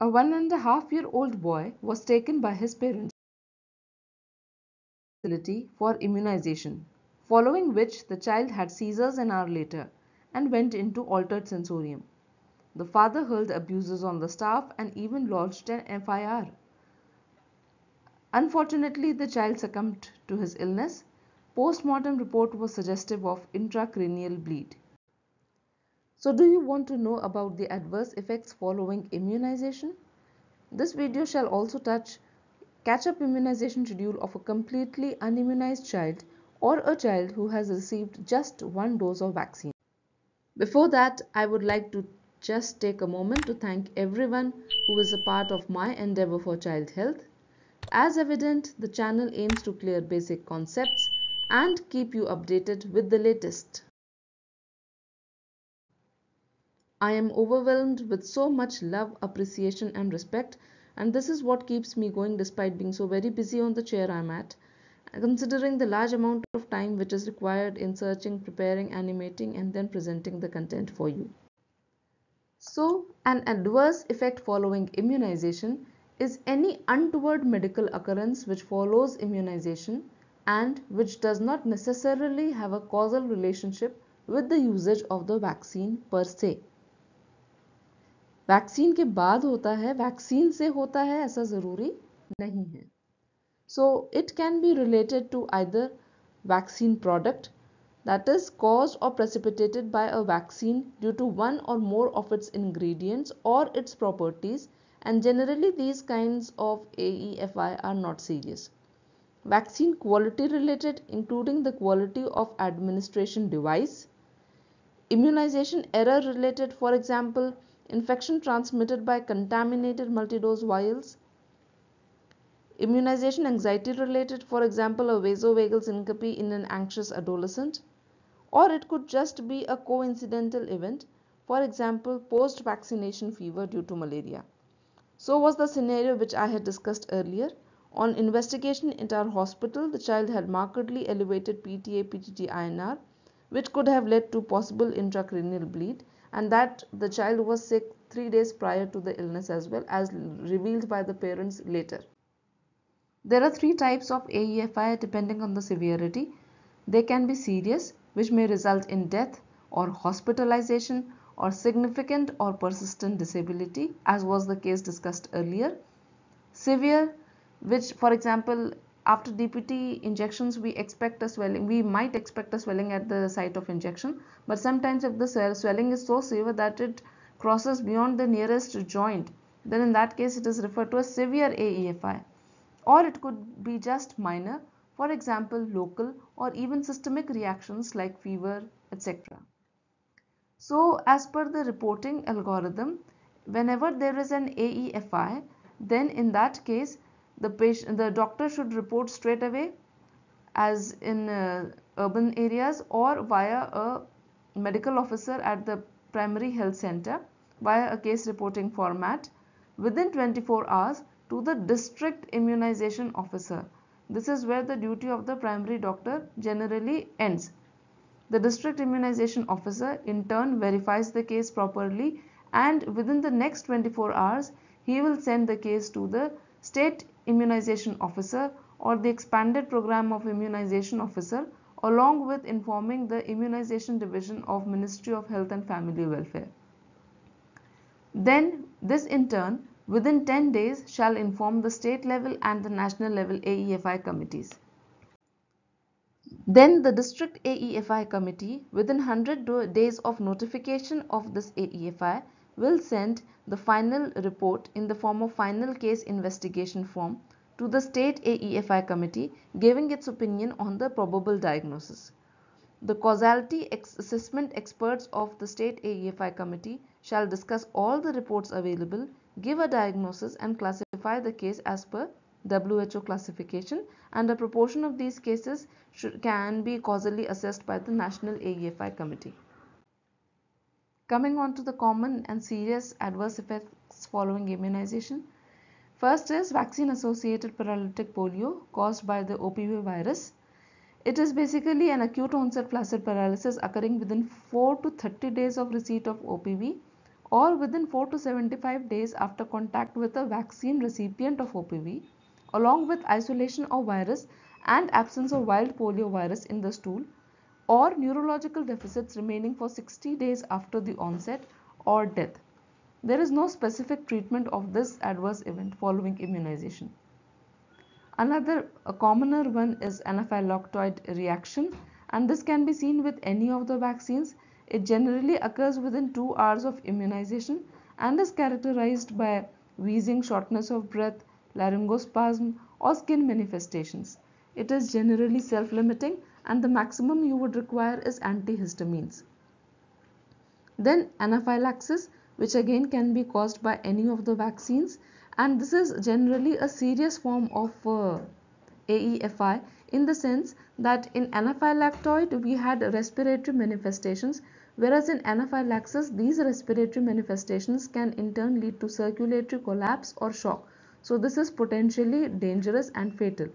A one and a half year old boy was taken by his parents facility for immunization, following which the child had seizures an hour later and went into altered sensorium. The father hurled abuses on the staff and even lodged an FIR. Unfortunately, the child succumbed to his illness. Post-mortem report was suggestive of intracranial bleed. So do you want to know about the adverse effects following immunization? This video shall also touch catch-up immunization schedule of a completely unimmunized child or a child who has received just one dose of vaccine. Before that, I would like to just take a moment to thank everyone who is a part of my endeavor for child health. As evident, the channel aims to clear basic concepts and keep you updated with the latest. I am overwhelmed with so much love, appreciation and respect and this is what keeps me going despite being so very busy on the chair I'm at considering the large amount of time which is required in searching, preparing, animating and then presenting the content for you. So, an adverse effect following immunization is any untoward medical occurrence which follows immunization and which does not necessarily have a causal relationship with the usage of the vaccine per se. Vaccine के बाद होता है, vaccine से होता है ऐसा ज़रूरी नहीं है। So it can be related to either vaccine product that is caused or precipitated by a vaccine due to one or more of its ingredients or its properties and generally these kind of A F I are not serious vaccine quality related including the quality of administration device immunisation error related for example infection transmitted by contaminated multidose vials, immunization anxiety related, for example, a vasovagal syncope in an anxious adolescent, or it could just be a coincidental event, for example, post-vaccination fever due to malaria. So was the scenario which I had discussed earlier. On investigation in our hospital, the child had markedly elevated PT APTT INR, which could have led to possible intracranial bleed and that the child was sick three days prior to the illness as well as revealed by the parents later. There are three types of AEFI depending on the severity. They can be serious which may result in death or hospitalization or significant or persistent disability as was the case discussed earlier. Severe which for example after DPT injections we expect a swelling we might expect a swelling at the site of injection but sometimes if the swelling is so severe that it crosses beyond the nearest joint then in that case it is referred to as severe AEFI or it could be just minor for example local or even systemic reactions like fever etc. So as per the reporting algorithm whenever there is an AEFI then in that case the patient the doctor should report straight away as in uh, urban areas or via a medical officer at the primary health center via a case reporting format within 24 hours to the district immunization officer. This is where the duty of the primary doctor generally ends. The district immunization officer in turn verifies the case properly and within the next 24 hours he will send the case to the state immunization officer or the expanded program of immunization officer along with informing the immunization division of Ministry of Health and Family Welfare. Then this in turn within 10 days shall inform the state level and the national level AEFI committees. Then the district AEFI committee within 100 days of notification of this AEFI will send the final report in the form of final case investigation form to the state AEFI committee giving its opinion on the probable diagnosis. The causality ex assessment experts of the state AEFI committee shall discuss all the reports available, give a diagnosis and classify the case as per WHO classification and a proportion of these cases should, can be causally assessed by the National AEFI committee. Coming on to the common and serious adverse effects following immunization. First is vaccine associated paralytic polio caused by the OPV virus. It is basically an acute onset flaccid paralysis occurring within 4 to 30 days of receipt of OPV or within 4 to 75 days after contact with a vaccine recipient of OPV along with isolation of virus and absence of wild poliovirus in the stool or neurological deficits remaining for 60 days after the onset or death. There is no specific treatment of this adverse event following immunization. Another commoner one is anaphylactoid reaction and this can be seen with any of the vaccines. It generally occurs within 2 hours of immunization and is characterized by wheezing, shortness of breath, laryngospasm or skin manifestations. It is generally self-limiting and the maximum you would require is antihistamines. Then anaphylaxis which again can be caused by any of the vaccines and this is generally a serious form of uh, AEFI in the sense that in anaphylactoid we had respiratory manifestations whereas in anaphylaxis these respiratory manifestations can in turn lead to circulatory collapse or shock. So this is potentially dangerous and fatal.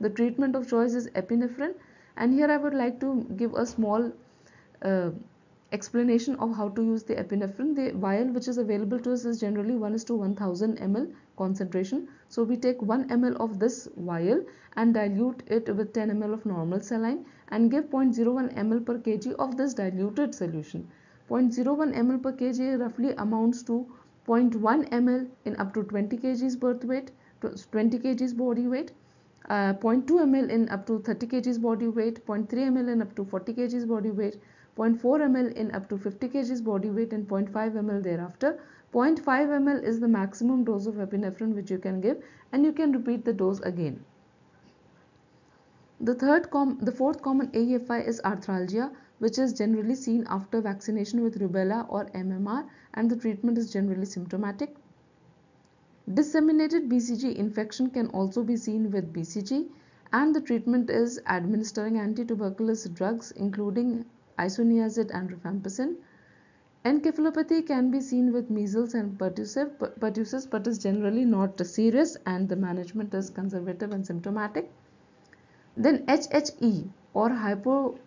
The treatment of choice is epinephrine and here I would like to give a small uh, explanation of how to use the epinephrine. The vial which is available to us is generally 1 is to 1000 ml concentration. So we take 1 ml of this vial and dilute it with 10 ml of normal saline and give 0.01 ml per kg of this diluted solution. 0.01 ml per kg roughly amounts to 0.1 ml in up to 20 kgs birth weight, 20 kgs body weight, uh, 0.2 ml in up to 30 kgs body weight, 0.3 ml in up to 40 kgs body weight, 0.4 ml in up to 50 kgs body weight and 0.5 ml thereafter. 0.5 ml is the maximum dose of epinephrine which you can give and you can repeat the dose again. The third the fourth common AEFI is arthralgia which is generally seen after vaccination with rubella or MMR and the treatment is generally symptomatic. Disseminated BCG infection can also be seen with BCG and the treatment is administering anti-tuberculous drugs including isoniazid and rifampicin. Encephalopathy can be seen with measles and pertussis but is generally not serious and the management is conservative and symptomatic. Then HHE or hypotonic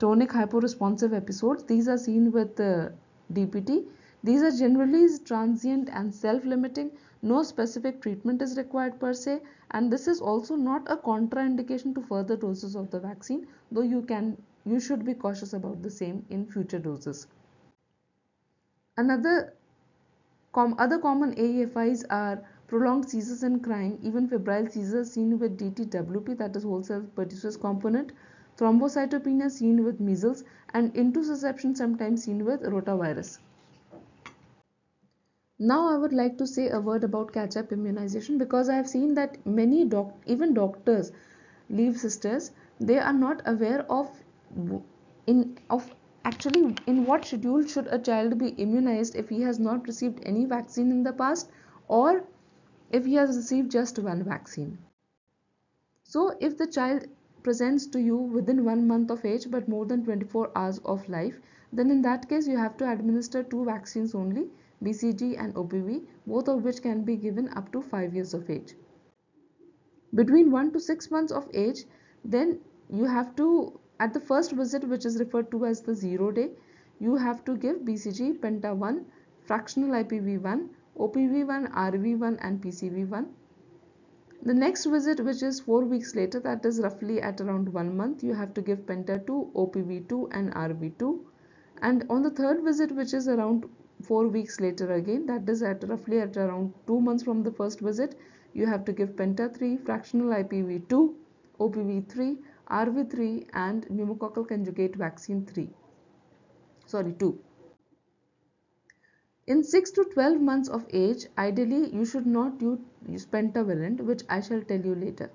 hyporesponsive episodes, these are seen with uh, DPT. These are generally transient and self-limiting. No specific treatment is required per se and this is also not a contraindication to further doses of the vaccine though you can you should be cautious about the same in future doses. Another com other common AEFIs are prolonged seizures and crying, even febrile seizures seen with DTWP that is whole cell pertussis component, thrombocytopenia seen with measles and intussusception sometimes seen with rotavirus. Now I would like to say a word about catch-up immunization because I have seen that many doc even doctors, leave sisters, they are not aware of in of actually in what schedule should a child be immunized if he has not received any vaccine in the past or if he has received just one vaccine. So if the child presents to you within one month of age but more than 24 hours of life then in that case you have to administer two vaccines only BCG and OPV both of which can be given up to 5 years of age. Between 1 to 6 months of age then you have to at the first visit, which is referred to as the zero day, you have to give BCG, Penta 1, fractional IPV 1, OPV 1, RV 1 and PCV 1. The next visit, which is 4 weeks later, that is roughly at around 1 month, you have to give Penta 2, OPV 2 and RV 2. And on the third visit, which is around 4 weeks later again, that is at roughly at around 2 months from the first visit, you have to give Penta 3, fractional IPV 2, OPV 3, RV3 and pneumococcal conjugate vaccine 3 sorry 2 in 6 to 12 months of age ideally you should not use pentavalent which I shall tell you later.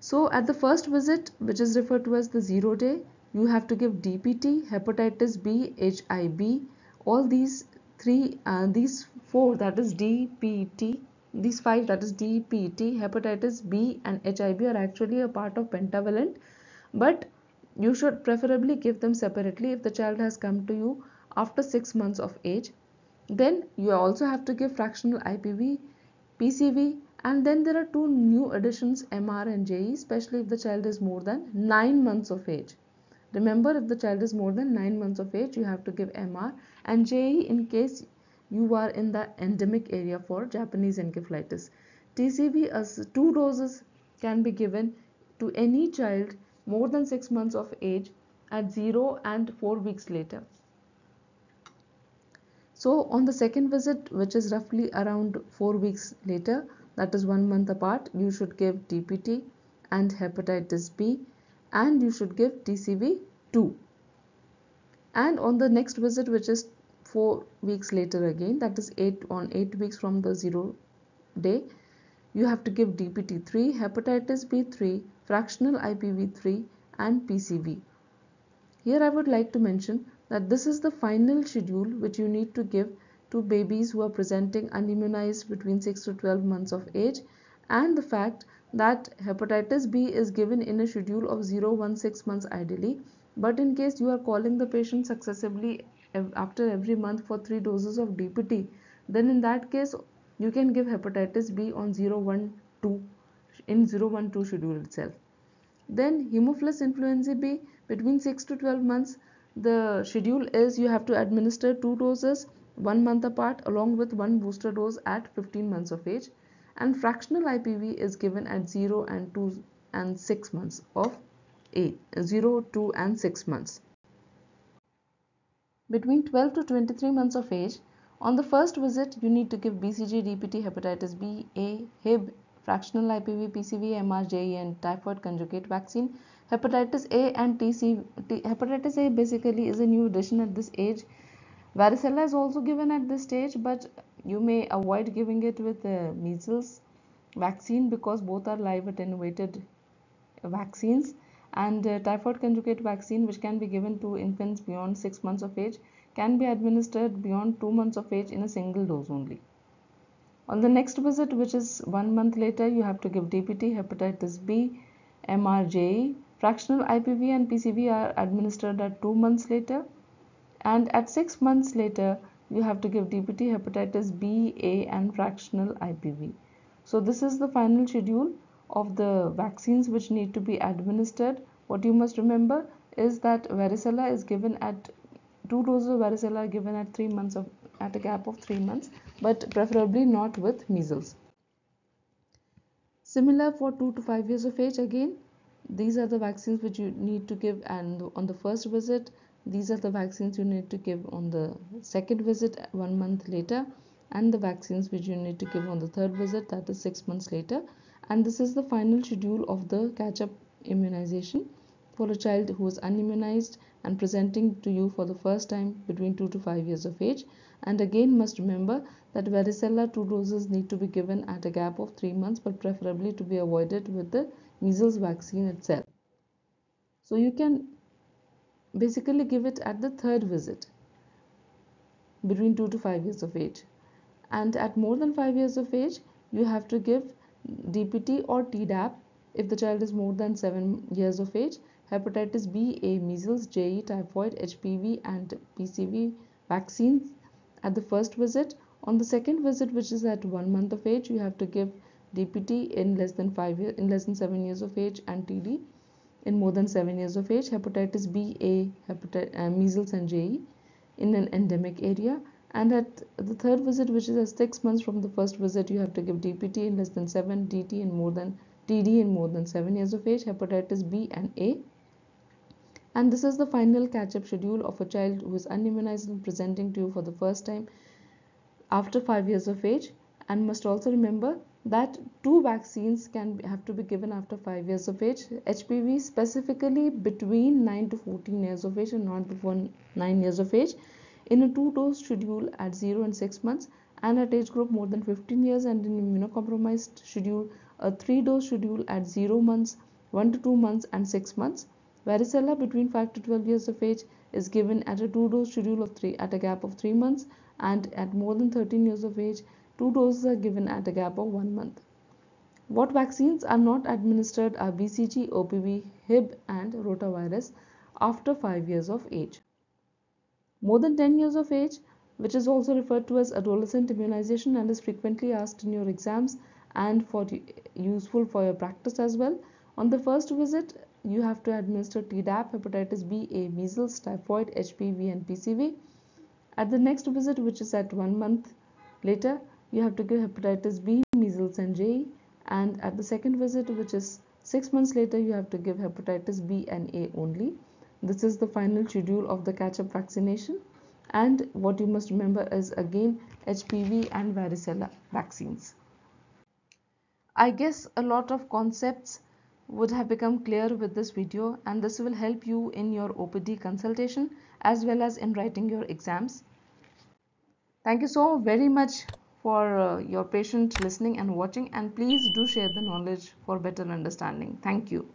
So at the first visit which is referred to as the zero day you have to give DPT hepatitis B HIB all these three uh, these four that is DPT these five that is D, P, T, hepatitis B and HIB are actually a part of pentavalent but you should preferably give them separately if the child has come to you after 6 months of age. Then you also have to give fractional IPV, PCV and then there are two new additions MR and JE especially if the child is more than 9 months of age. Remember, if the child is more than 9 months of age, you have to give MR and JE in case you are in the endemic area for Japanese encephalitis. TCV as two doses can be given to any child more than 6 months of age at 0 and 4 weeks later. So on the second visit which is roughly around 4 weeks later that is 1 month apart you should give DPT and hepatitis B and you should give TCV 2 and on the next visit which is 4 weeks later again that is 8 on 8 weeks from the 0 day you have to give DPT3, hepatitis B3, fractional IPV3 and PCV. Here I would like to mention that this is the final schedule which you need to give to babies who are presenting unimmunized between 6 to 12 months of age and the fact that hepatitis B is given in a schedule of 0, 1, 6 months ideally but in case you are calling the patient successively after every month for 3 doses of DPT then in that case you can give hepatitis B on 0, 1, 2 in 0, 1, 2 schedule itself. Then Haemophilus influenzae B between 6 to 12 months the schedule is you have to administer two doses one month apart along with one booster dose at 15 months of age and fractional IPV is given at 0 and 2 and 6 months of age 0 2 and 6 months. Between 12 to 23 months of age on the first visit you need to give BCG DPT hepatitis B A Hib fractional IPV PCV MR JE and typhoid conjugate vaccine hepatitis A and TC T, hepatitis A basically is a new addition at this age. Varicella is also given at this stage but you may avoid giving it with the measles vaccine because both are live attenuated vaccines and uh, typhoid conjugate vaccine which can be given to infants beyond 6 months of age can be administered beyond 2 months of age in a single dose only. On the next visit which is 1 month later you have to give DPT, hepatitis B, MRJE, fractional IPV and PCV are administered at 2 months later and at 6 months later you have to give DPT, hepatitis B, A and fractional IPV. So this is the final schedule of the vaccines which need to be administered. What you must remember is that varicella is given at two doses of varicella are given at 3 months of at a gap of 3 months but preferably not with measles. Similar for 2 to 5 years of age again these are the vaccines which you need to give and on the first visit these are the vaccines you need to give on the second visit one month later and the vaccines which you need to give on the third visit that is six months later. And this is the final schedule of the catch-up immunization for a child who is unimmunized and presenting to you for the first time between 2 to 5 years of age. And again must remember that varicella two doses need to be given at a gap of 3 months but preferably to be avoided with the measles vaccine itself. So you can basically give it at the third visit between 2 to 5 years of age and at more than 5 years of age you have to give DPT or Tdap if the child is more than 7 years of age hepatitis B, A, measles, JE, typhoid, HPV and PCV vaccines at the first visit. On the second visit which is at 1 month of age you have to give DPT in less than 5 years in less than 7 years of age and TD in more than 7 years of age, hepatitis B, A, uh, measles and JE in an endemic area. And at the third visit, which is at 6 months from the first visit, you have to give DPT in less than 7, DT in more than TD in more than 7 years of age, hepatitis B and A. And this is the final catch-up schedule of a child who is unimmunized and presenting to you for the first time after 5 years of age and must also remember that two vaccines can have to be given after 5 years of age. Hpv specifically between 9 to 14 years of age and not before 9 years of age. In a two dose schedule at 0 and 6 months and at age group more than 15 years and in immunocompromised schedule a three dose schedule at 0 months 1 to 2 months and 6 months. Varicella between 5 to 12 years of age is given at a two dose schedule of 3 at a gap of 3 months and at more than 13 years of age Two doses are given at a gap of one month. What vaccines are not administered are BCG, OPV, Hib and rotavirus after 5 years of age. More than 10 years of age, which is also referred to as adolescent immunization and is frequently asked in your exams and for useful for your practice as well. On the first visit, you have to administer Tdap, hepatitis B, A, measles, typhoid, HPV and PCV. At the next visit which is at one month later you have to give hepatitis B, measles and J and at the second visit which is 6 months later you have to give hepatitis B and A only. This is the final schedule of the catch-up vaccination and what you must remember is again HPV and varicella vaccines. I guess a lot of concepts would have become clear with this video and this will help you in your OPD consultation as well as in writing your exams. Thank you so very much for uh, your patient listening and watching and please do share the knowledge for better understanding. Thank you.